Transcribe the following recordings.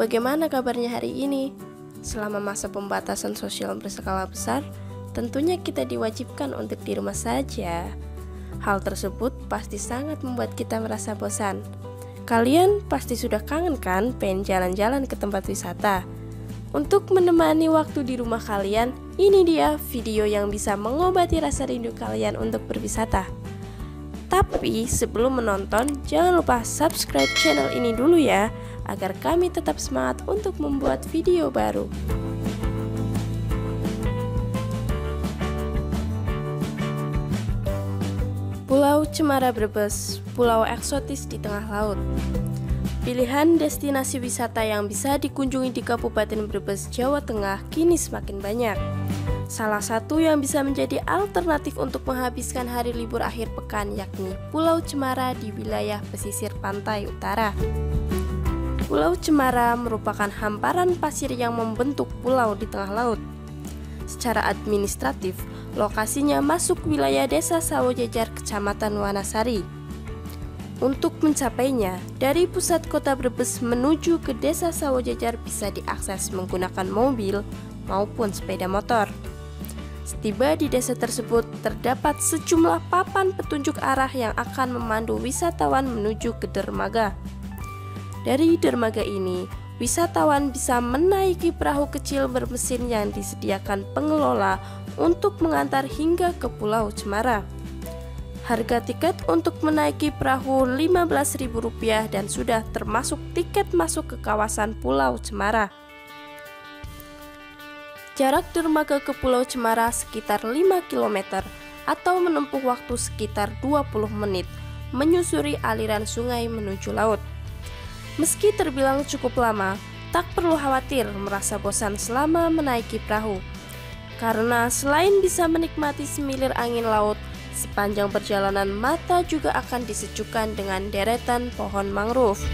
bagaimana kabarnya hari ini? Selama masa pembatasan sosial berskala besar, tentunya kita diwajibkan untuk di rumah saja. Hal tersebut pasti sangat membuat kita merasa bosan. Kalian pasti sudah kangen kan pengen jalan-jalan ke tempat wisata? Untuk menemani waktu di rumah kalian, ini dia video yang bisa mengobati rasa rindu kalian untuk berwisata. Tapi sebelum menonton, jangan lupa subscribe channel ini dulu ya, agar kami tetap semangat untuk membuat video baru. Pulau Cemara Brebes, pulau eksotis di tengah laut. Pilihan destinasi wisata yang bisa dikunjungi di Kabupaten Brebes, Jawa Tengah kini semakin banyak. Salah satu yang bisa menjadi alternatif untuk menghabiskan hari libur akhir pekan yakni Pulau Cemara di wilayah pesisir pantai utara. Pulau Cemara merupakan hamparan pasir yang membentuk pulau di tengah laut. Secara administratif, lokasinya masuk wilayah Desa Sawojajar, Kecamatan Wanasari. Untuk mencapainya, dari pusat kota Brebes menuju ke Desa Sawojajar bisa diakses menggunakan mobil maupun sepeda motor. Setiba di desa tersebut, terdapat sejumlah papan petunjuk arah yang akan memandu wisatawan menuju ke dermaga. Dari dermaga ini, wisatawan bisa menaiki perahu kecil bermesin yang disediakan pengelola untuk mengantar hingga ke Pulau Cemara. Harga tiket untuk menaiki perahu Rp15.000 dan sudah termasuk tiket masuk ke kawasan Pulau Cemara. Jarak dermaga ke Pulau Cemara sekitar 5 km atau menempuh waktu sekitar 20 menit menyusuri aliran sungai menuju laut. Meski terbilang cukup lama, tak perlu khawatir merasa bosan selama menaiki perahu. Karena selain bisa menikmati semilir angin laut, sepanjang perjalanan mata juga akan disejukkan dengan deretan pohon mangrove.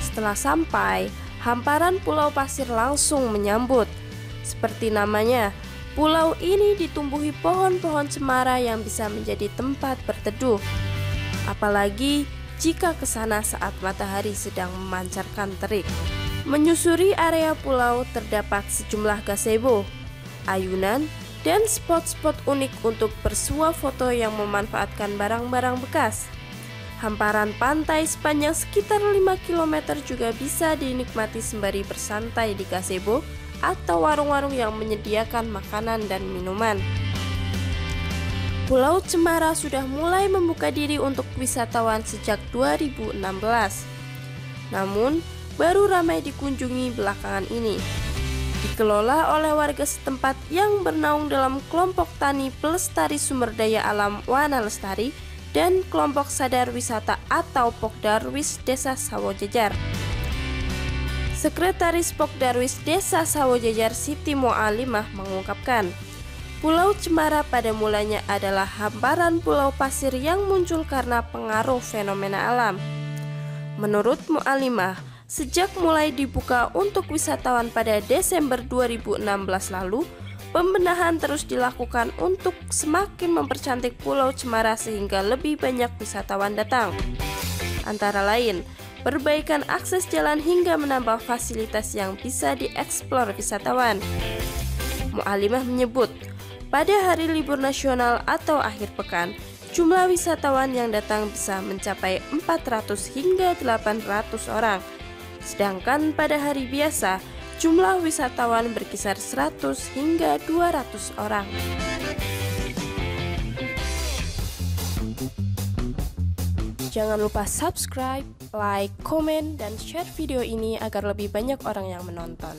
Setelah sampai, hamparan pulau pasir langsung menyambut – seperti namanya, pulau ini ditumbuhi pohon-pohon cemara yang bisa menjadi tempat berteduh. Apalagi jika ke sana saat matahari sedang memancarkan terik. Menyusuri area pulau terdapat sejumlah gazebo, ayunan, dan spot-spot unik untuk bersuah foto yang memanfaatkan barang-barang bekas. Hamparan pantai sepanjang sekitar 5 km juga bisa dinikmati sembari bersantai di gazebo atau warung-warung yang menyediakan makanan dan minuman. Pulau Cemara sudah mulai membuka diri untuk wisatawan sejak 2016. Namun, baru ramai dikunjungi belakangan ini. Dikelola oleh warga setempat yang bernaung dalam kelompok tani pelestari sumber daya alam Wana Lestari dan kelompok sadar wisata atau Pokdarwis Desa Sawojajar. Sekretaris Pokdarwis Desa Sawojajar Siti Moalimah mengungkapkan, Pulau Cemara pada mulanya adalah hamparan pulau pasir yang muncul karena pengaruh fenomena alam. Menurut Mu'alimah, sejak mulai dibuka untuk wisatawan pada Desember 2016 lalu, pembenahan terus dilakukan untuk semakin mempercantik Pulau Cemara sehingga lebih banyak wisatawan datang. Antara lain, perbaikan akses jalan hingga menambah fasilitas yang bisa dieksplor wisatawan. Mu'alimah menyebut, pada hari libur nasional atau akhir pekan, jumlah wisatawan yang datang bisa mencapai 400 hingga 800 orang. Sedangkan pada hari biasa, jumlah wisatawan berkisar 100 hingga 200 orang. Jangan lupa subscribe, like, komen, dan share video ini agar lebih banyak orang yang menonton.